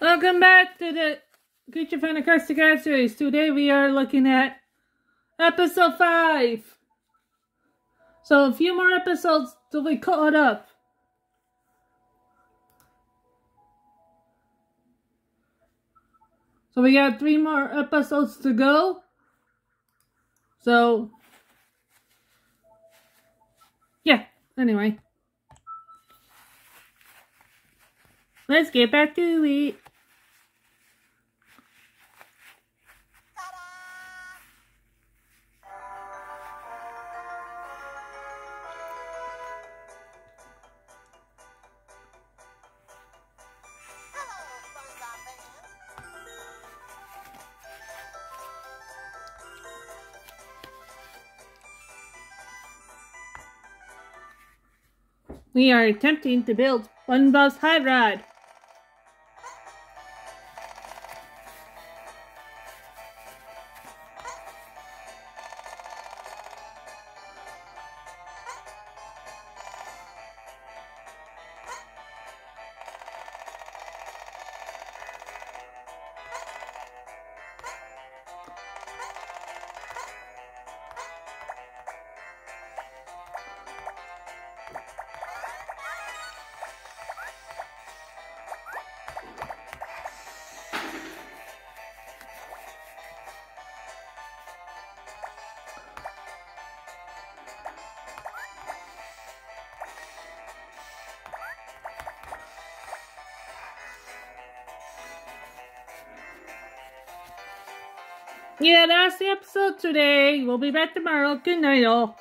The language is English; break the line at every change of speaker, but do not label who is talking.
Welcome back to the Creature from the Krusty Krab series. Today we are looking at episode 5. So a few more episodes till we caught up. So we got three more episodes to go. So, yeah, anyway. Let's get back to it. We are attempting to build one bus high rod. Yeah, that's the episode today. We'll be back tomorrow. Good night, all.